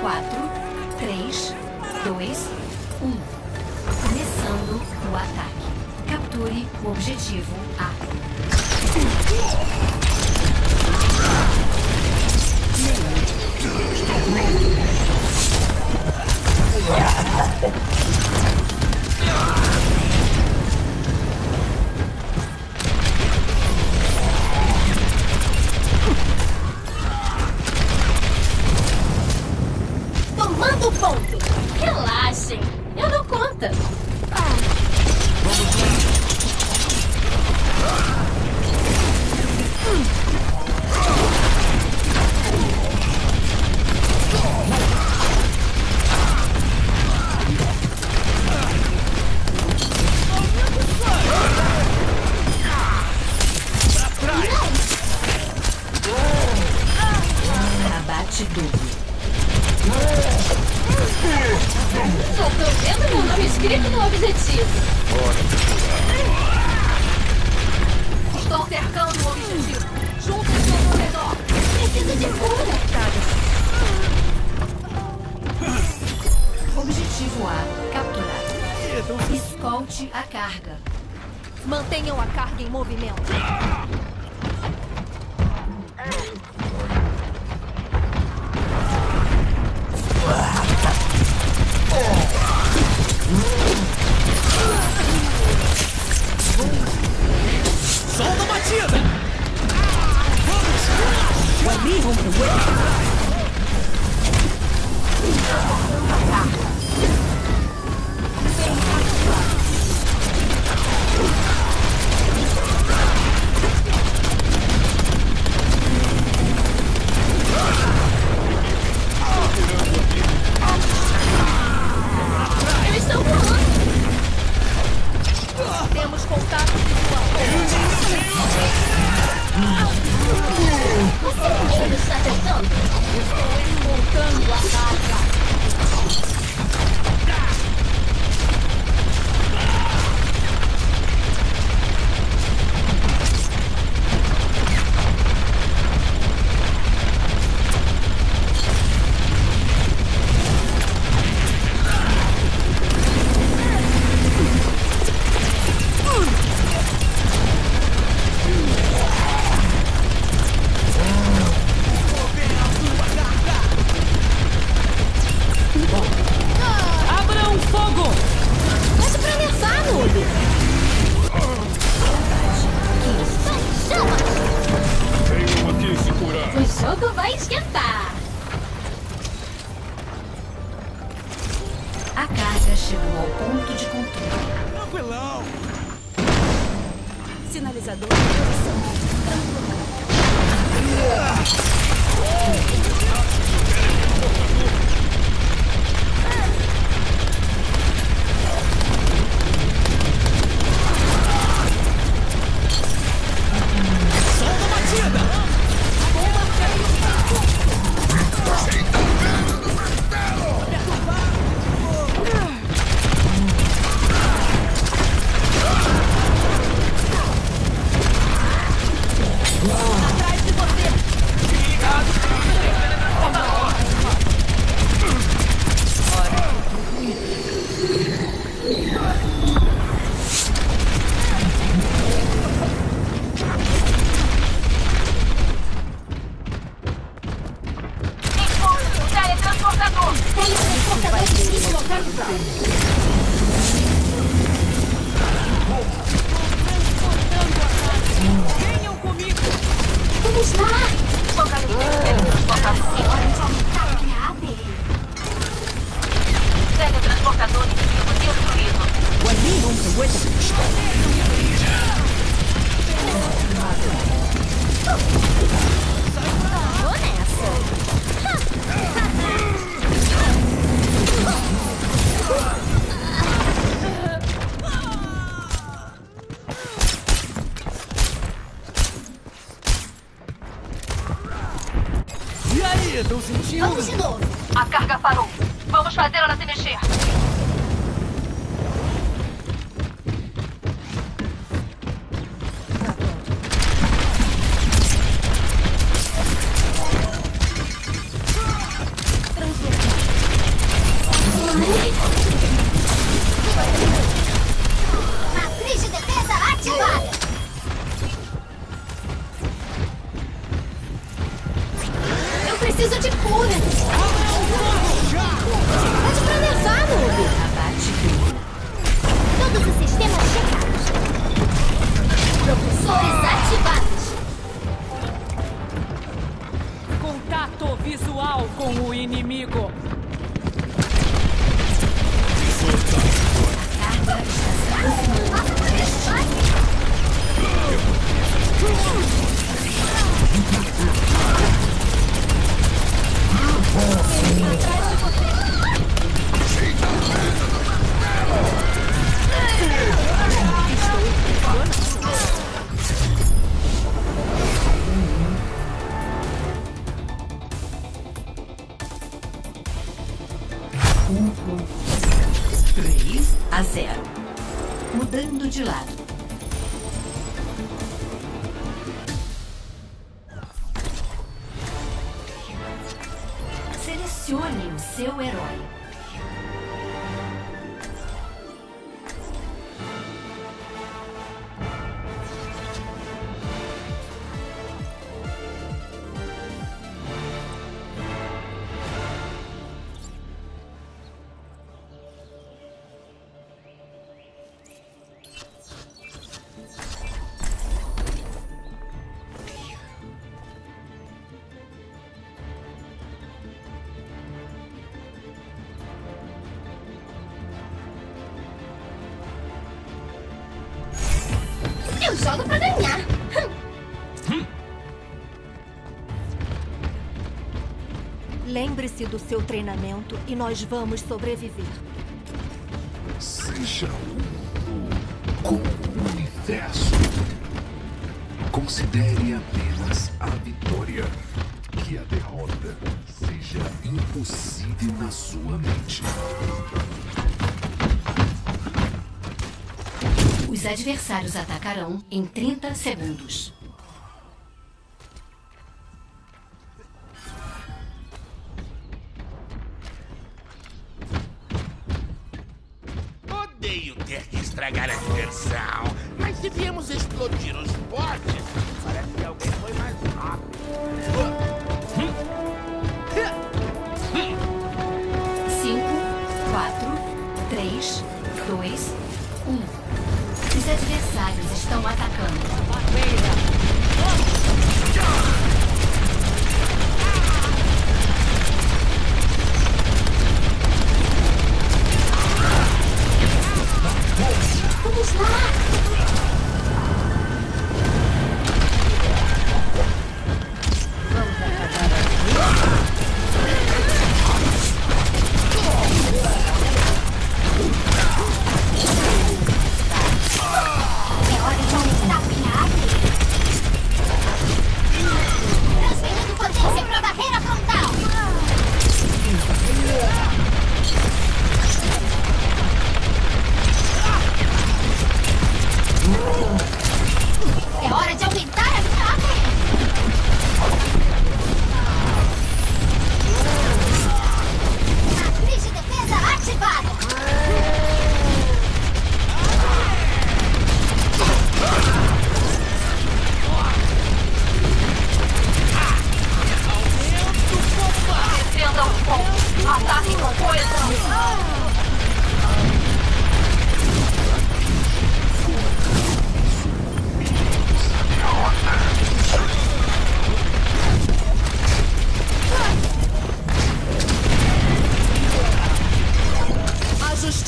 4, 3, 2, 1. Começando o ataque. Capture o objetivo A. capturado. Escolte a carga. Mantenham a carga em movimento. Solta a batida! Eles Estou encontrando a carga. Sinalizador em posição. Solta Teletransportador se localizado. Venham comigo! Vamos lá. Teletransportador inimigo destruído. Vou Selecione o seu herói. Eu jogo pra ganhar! Lembre-se do seu treinamento e nós vamos sobreviver. Seja um com o universo. Considere apenas a vitória. Que a derrota seja impossível na sua mente. Os adversários atacarão em 30 segundos. Odeio ter que estragar a diversão, mas se viemos explodir os potes, parece que alguém foi mais rápido. Adversários estão atacando.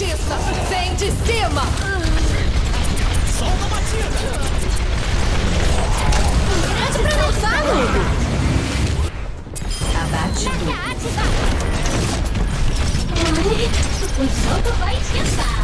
Justiça vem de cima! Solta a batida! Grande pra lançar, noob. Abate duplo. O jogo vai esquentar.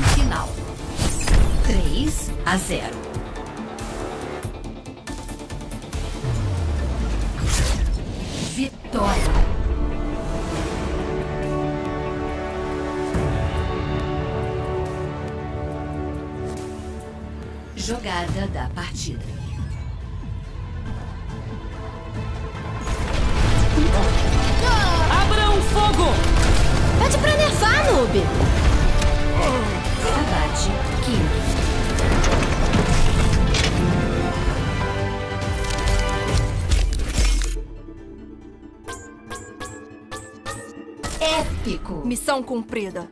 Final. 3 a 0. Vitória. Jogada da partida. Abram fogo! Pede pra nerfar, noob. Abate quinto. Épico. Missão cumprida.